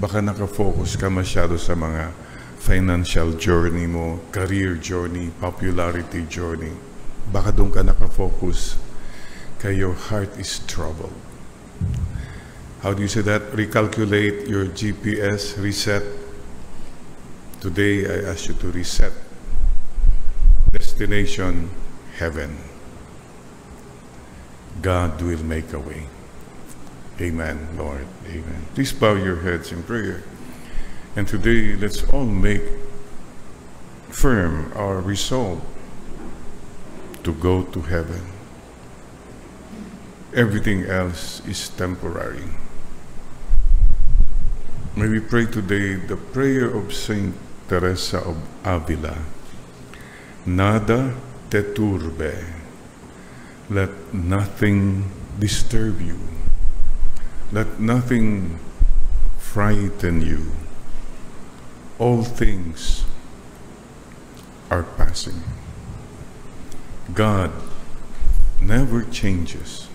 Baka nakafocus ka masyado sa mga financial journey mo, career journey, popularity journey. Baka doon ka nakafocus kaya your heart is troubled. How do you say that? Recalculate your GPS, reset. Today, I ask you to reset. Destination, heaven. God will make a way. Amen, Lord. Amen. Please bow your heads in prayer. And today, let's all make firm our resolve to go to heaven. Everything else is temporary. May we pray today the prayer of Saint Teresa of Avila. Nada te turbe. Let nothing disturb you. Let nothing frighten you. All things are passing. God never changes.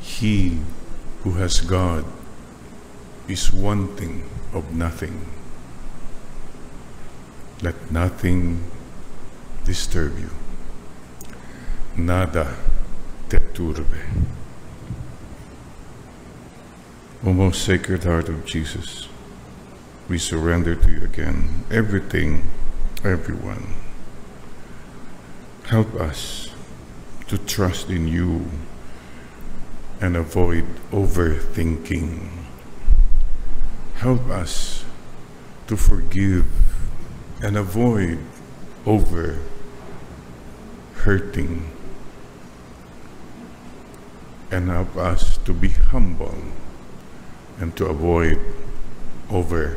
He who has God is wanting of nothing. Let nothing disturb you. Nada te turbe. O most sacred heart of Jesus, we surrender to you again everything, everyone. Help us to trust in you and avoid overthinking. Help us to forgive and avoid over hurting. And help us to be humble and to avoid over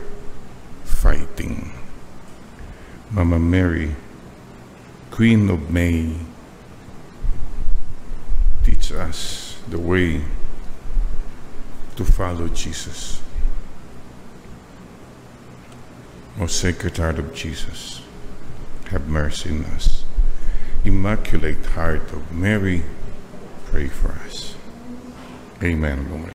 fighting. Mama Mary, Queen of May, teach us the way to follow Jesus. Most Sacred Heart of Jesus, have mercy on us. Immaculate Heart of Mary, pray for us. Amen, Lord.